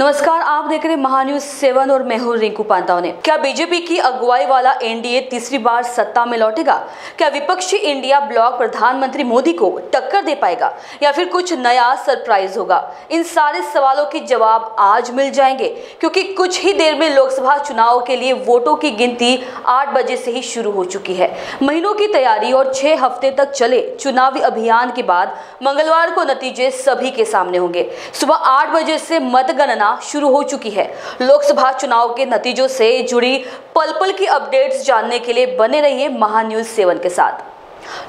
नमस्कार, आप देख रहे हैं महान्यूज सेवन और मैं हूँ रिंकू पांतावने क्या बीजेपी की अगुवाई वाला एनडीए तीसरी बार सत्ता में लौटेगा? क्या विपक्षी इंडिया ब्लॉक प्रधानमंत्री मोदी को टक्कर दे पाएगा? या फिर कुछ नया सरप्राइज़ होगा? इन सारे सवालों के जवाब आज मिल जाएँगे, क्योंकि कुछ ही देर में लोकसभा चुनाव के लिए वोटों की गिनती आठ बजे से ही शुरू हो चुकी है। महीनों की तैयारी और छह हफ़्ते तक चले चुनावी अभियान के बाद मंगलवार को नतीजे सभी के सामने होंगे। सुबह आठ बजे से मतगणना शुरू हो चुकी है। लोकसभा चुनाव के नतीजों से जुड़ी पल पल की अपडेट्स जानने के लिए बने रहिए महा न्यूज़ सेवन के साथ।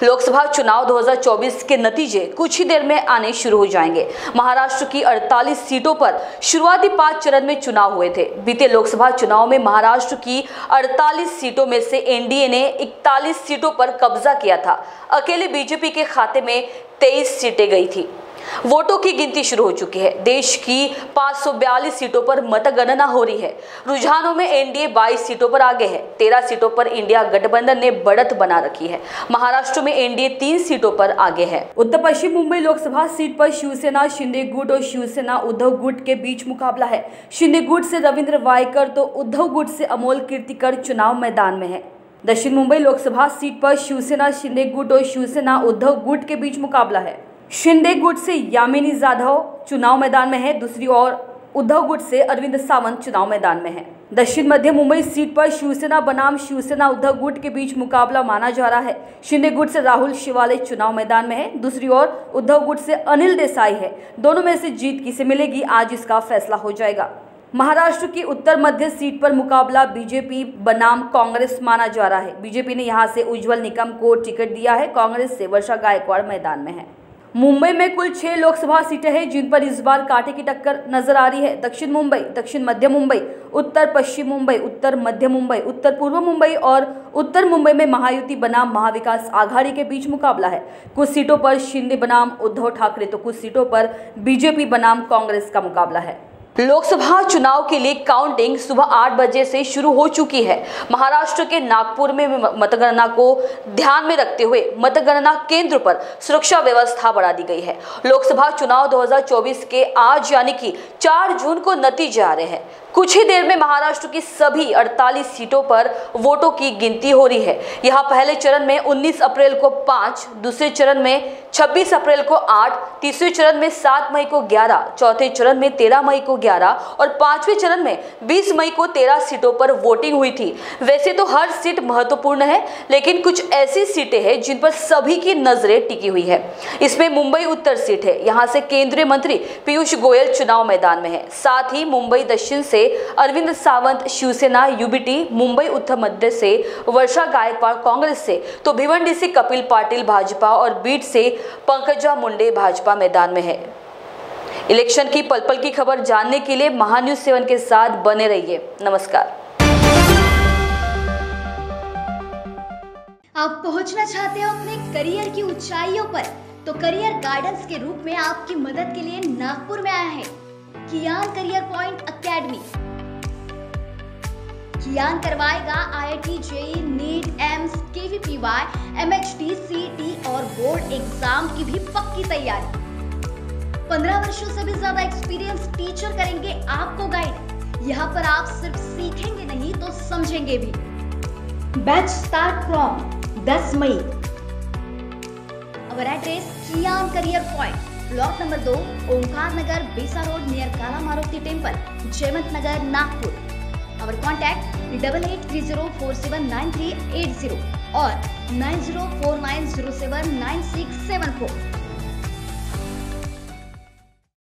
लोकसभा चुनाव 2024 के नतीजे कुछ ही देर में आने शुरू हो जाएँगे। महाराष्ट्र की 48 सीटों पर शुरुआती पाँच चरण में चुनाव हुए थे। बीते लोकसभा चुनाव में महाराष्ट्र की 48 सीटों में से एनडीए ने 41 सीटों पर कब्जा किया था। अकेले बीजेपी के खाते में 23 सीटें गई थी। वोटों की गिनती शुरू हो चुकी है। देश की 542 सीटों पर मतगणना हो रही है। रुझानों में एनडीए 22 सीटों पर आगे है। 13 सीटों पर इंडिया गठबंधन ने बढ़त बना रखी है। महाराष्ट्र में एनडीए तीन सीटों पर आगे है। उत्तर पश्चिम मुंबई लोकसभा सीट पर शिवसेना, शिंदे गुट और शिवसेना उद्धव गुट के बीच मुकाबला है। शिंदे गुट से रविंद्र वायकर तो उद्धव गुट से अमोल कीर्तिकर चुनाव मैदान में है। दक्षिण मुंबई लोकसभा सीट पर शिवसेना, शिंदे गुट और शिवसेना उद्धव गुट के बीच मुकाबला है। शिंदे गुट से यामिनी जाधव चुनाव मैदान में है। दूसरी ओर उद्धव गुट से अरविंद सावंत चुनाव मैदान में है। दक्षिण मध्य मुंबई सीट पर शिवसेना बनाम शिवसेना उद्धव गुट के बीच मुकाबला माना जा रहा है। शिंदे गुट से राहुल शिवाले चुनाव मैदान में है। दूसरी ओर उद्धव गुट से अनिल देसाई है। दोनों में से जीत किसे मिलेगी, आज इसका फैसला हो जाएगा। महाराष्ट्र की उत्तर मध्य सीट पर मुकाबला बीजेपी बनाम कांग्रेस माना जा रहा है। बीजेपी ने यहाँ से उज्जवल निकम को टिकट दिया है। कांग्रेस से वर्षा गायकवाड़ मैदान में है। मुंबई में कुल छह लोकसभा सीटें हैं, जिन पर इस बार कांटे की टक्कर नज़र आ रही है। दक्षिण मुंबई, दक्षिण मध्य मुंबई, उत्तर पश्चिम मुंबई, उत्तर मध्य मुंबई, उत्तर पूर्व मुंबई और उत्तर मुंबई में महायुति बनाम महाविकास आघाड़ी के बीच मुकाबला है। कुछ सीटों पर शिंदे बनाम उद्धव ठाकरे तो कुछ सीटों पर बीजेपी बनाम कांग्रेस का मुकाबला है। लोकसभा चुनाव के लिए काउंटिंग सुबह आठ बजे से शुरू हो चुकी है। महाराष्ट्र के नागपुर में मतगणना को ध्यान में रखते हुए मतगणना केंद्र पर सुरक्षा व्यवस्था बढ़ा दी गई है। लोकसभा चुनाव 2024 के आज यानी कि 4 जून को नतीजे आ रहे हैं। कुछ ही देर में महाराष्ट्र की सभी 48 सीटों पर वोटों की गिनती हो रही है। यहाँ पहले चरण में 19 अप्रैल को पाँच, दूसरे चरण में 26 अप्रैल को आठ, तीसरे चरण में 7 मई को 11 चौथे चरण में 13 मई को 11 और पाँचवें चरण में 20 मई को 13 सीटों पर वोटिंग हुई थी। वैसे तो हर सीट महत्वपूर्ण है, लेकिन कुछ ऐसी सीटें हैं जिन पर सभी की नज़रें टिकी हुई है। इसमें मुंबई उत्तर सीट है। यहाँ से केंद्रीय मंत्री पीयूष गोयल चुनाव मैदान में है। साथ ही मुंबई दक्षिण से अरविंद सावंत शिवसेना यूबीटी मुंबई उत्तर मध्य से वर्षा गायकवाड़ कांग्रेस से तो भिवंडी से कपिल पाटिल भाजपा और बीट से पंकजा मुंडे भाजपा मैदान में है। इलेक्शन की पल पल की खबर जानने के लिए महान्यूज सेवन के साथ बने रहिए। नमस्कार। आप पहुँचना चाहते हो अपने करियर की ऊंचाइयों पर तो करियर गाइडेंस के रूप में आपकी मदद के लिए नागपुर में आया है। Kiyan career point academy. Kiyan करवाएगा IIT JEE NEET AIIMS KVPY MHT CET और बोर्ड एग्ज़ाम की भी पक्की तैयारी। पंद्रह वर्षों से भी ज़्यादा एक्सपीरियंस टीचर करेंगे आपको गाइड। यहाँ पर आप सिर्फ़ सीखेंगे नहीं तो समझेंगे भी। Batch start from 10 May. Our address Kiyan career point. Block number दो, Omkar Nagar, Bisa road near Kala Maruti temple Jaywant Nagar, Nagpur. Our contact double eight three zero four seven nine three eight zero और nine zero four nine zero seven nine six seven four